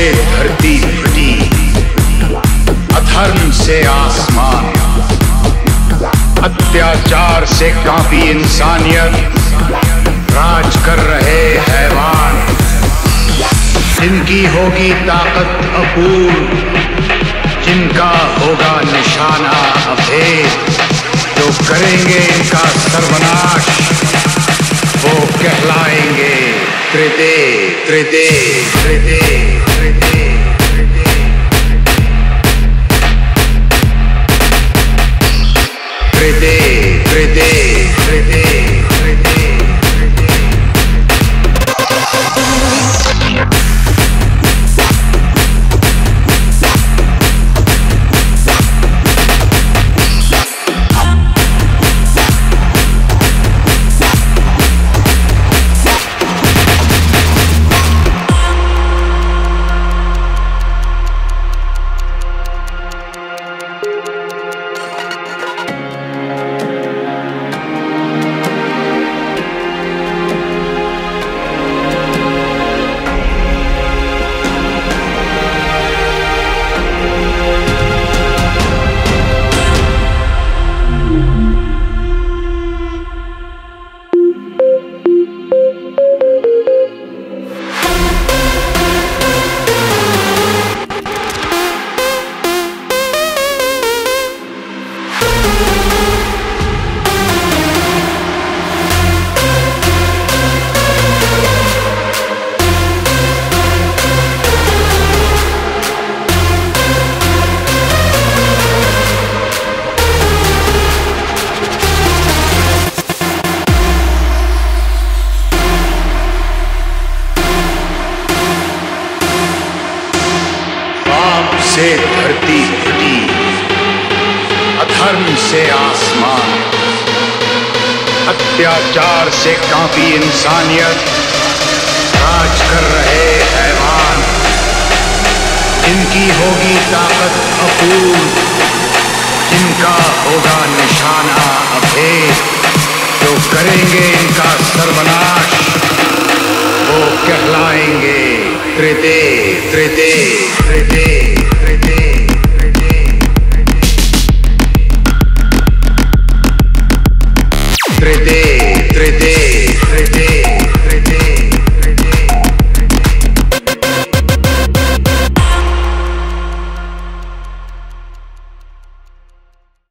से धरती फटी। अधर्म से आसमान। अत्याचार से काफ़ी इंसानियत। राज कर रहे हैवान। जिनकी होगी ताकत अपूर्व जिनका होगा निशाना अभेद। जो करेंगे इनका सर्वनाश, वो कहलाएँगे त्रिदे त्रिदे त्रिदे त्रिदे। 3D, 3D, 3D. से धरती फटी। अधर्म से आसमान। अत्याचार से कांपी इंसानियत। राज कर रहे हैवान। जिनकी होगी ताकत अपूर्व जिनका होगा निशाना अभेद। जो करेंगे इनका सर्वनाश। वो कहलाएँगे त्रिदे त्रिदे त्रिदे